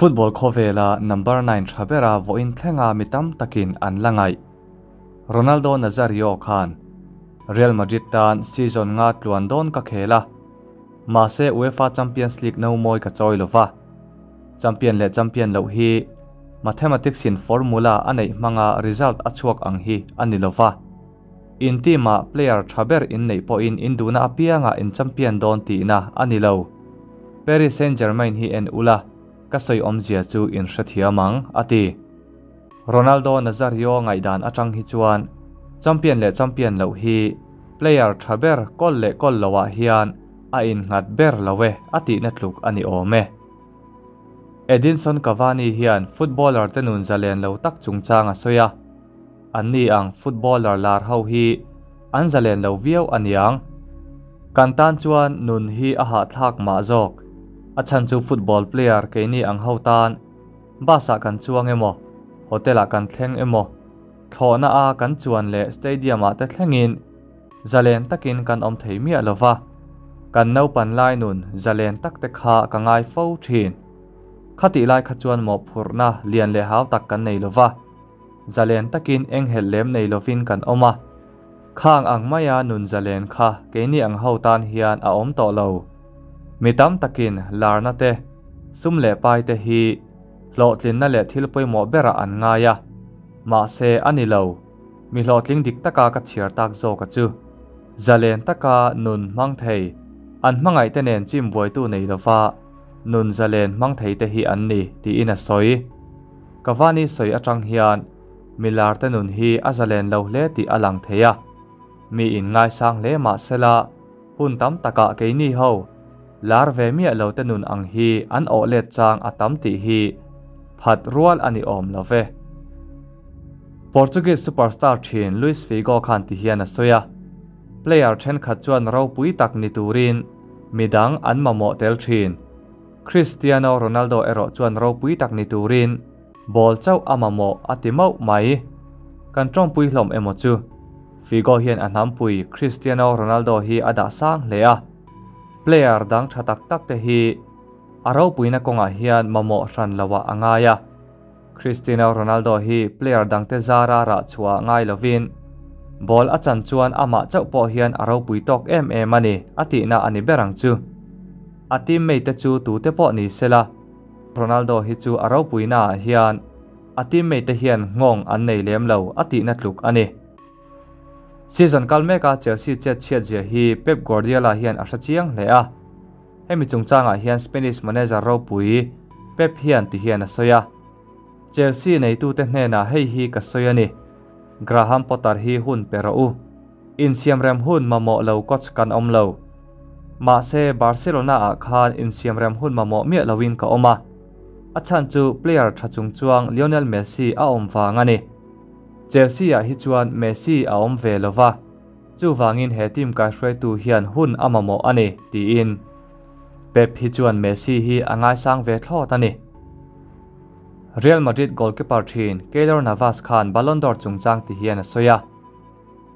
football khovela number 9 thabera voin thlenga à mitam takin an langai ronaldo nazario khan. Real madrid tan season nga tluan don ka khela. Ma se uefa champions league no moi ka choi lova champion le champion lo hi. Mathematics in formula anei manga result achuak ang hi anilova in tima player thaber in nei po in induna apianga in champion don ti na anilo paris saint germain hi en ula kasai om zia chu in hrathiamang ati ronaldo nazario ngai dan atang hi chuan, champion le champion lo hi, player thaber kol le kol lawa ah hian, a in ngat ber lawe eh, ati na thluk ani ome eh. Edinson Cavani hian footballer tenun zalen lo tak chungchanga soya anni ang footballer lar ho hi, an zalen lo viau aniang kantan chuan nun hi a ha thak ma jok a chan chu football player ke ni ang ho tan ba sa kan chuang emo hotela kan thleng emo. Thona a kan chuan le stadium a te thlengin. Zalen takin kan om thei mi alova kan nau pan lai nun, zalen tak te kha ka ngai fo thin. Khati lai kha chuan mo phurna lian le haw tak kan nei lova zalen takin eng hel lem nei lovin kan oma. Khang ang maya nun zalen kha ke ni ang ho tan hian a om to lo mitam takin larna te, sum le pai te hi, lo tlin na le thil poi mo bera an nga ya. Ma se ani lo, mi lo tling dik taka ka chiar tak zo ka chu. Zalen taka nun mang thei, an mangai te nen chim boi tu nei lova nun zalen mang thei te hi an ni, ti ina soi. Kawani soi atang hian milar te nun hi azalen lo hle ti alang theya mi in ngai sang le ma sela hun tam taka ke ni ho. ลาร์เวมีเลวตนุนอังฮีอันโอเลจางอตัมติฮีผัดรัวลอันอิอมลาเวโปรตุเกสซูเปอร์สตาร์ทีนลุยส์ฟิโกคันติเฮียนัสโซยาเพลเยอร์เชนขัดจวนเราปุยตักนิตูรินมิดังอันมาโมเตลทีนคริสเตียโนโรนัลโดเอโรจวนเราปุยตักนิตูรินบอลเจ้าอามาโมอติมาไหมกันจ้องปุยหลอมเอโมจูฟิโกเฮียนอันนำปุยคริสเตียโนโรนัลโดฮีอดาสร้างเลีย player dang thatak tak te hi aro puina konga hian mamo ran lawa angaya Cristiano Ronaldo hi player dang te zara ra chua ngai lovin ball a chan chuan ama chau po hian aro pui tok em em ani ati na ani berang chu. A teammate te chu tu te po ni sela. Ronaldo hi chu aro puina hian, a teammate te hian ngong an nei lem lo ati na tluk ani season kalmeka Chelsea che che je hi Pep Guardiola hian a sachiang le a hemi chungchanga hian Spanish manager ro pui Pep hian ti hian a soya à? Chelsea nei tu te hna hei hi ka soya ni Graham Potter hi hun pera u in siam rem hun mamo lo coach kan om lo ma se Barcelona a khan in siam rem hun mamo mi lowin ka oma achan à? chu player thachung chuang Lionel Messi a om wanga ni Chelsea a hi chuan Messi a om ve lova chu wangin he team ka hrai tu hian hun amamo ani, ti in. Pep hi chuan Messi hi angai sang ve thlo tani Real Madrid goalkeeper thin Keylor Navas khan Ballon d'Or chungchang ti hian a soya.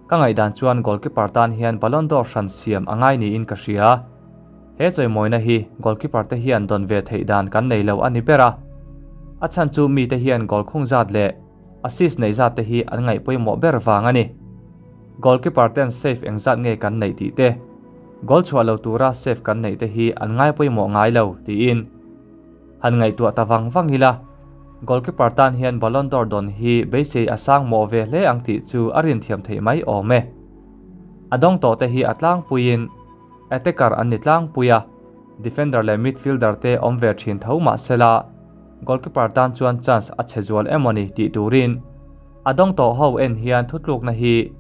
Ka ngai dan chuan goalkeeper tan hian Ballon d'Or San siam angai ni in ka hria. He choi moina hi, goalkeeper te hian don ve thei dan kan nei lo ani pera. Achan chu mi te hian gol khung zat le assist nei zat te hi an ngai poi mo ber wang ani. Goalkeeper ten safe anh zat nge kan nei ti te. Gol chua lo tura safe kan nei te hi an ngai poi mo ngai lo ti in. Han ngai tu atawang wang hila goalkeeper tan hian Ballon d'Or don hi beise e asang mo ve hle ang ti chu arin thiam thei mai ome adong to te hi atlang puin attacker an Lang puya defender le midfielder te om ve thin tho ma sela goalkeeper tan chuan chance a chhezual emoni ti turin adong to ho en hian thutluk na hi.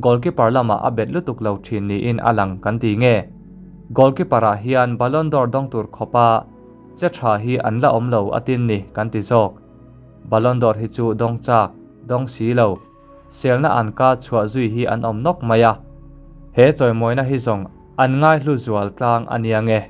Goalkeeper lama a bet lutuk lo thin ni in alang kan ti nge. Goalkeeper a hian Ballon d'Or dong tur khopa. Che tha hi an la om lo atin ni kan ti jok. Ballon d'Or hi chu dong chak dong si lo. Selna an ka chua zui hi an om nok maya. He choi moina hi zong. An ngai hlu zual tlang ania nge.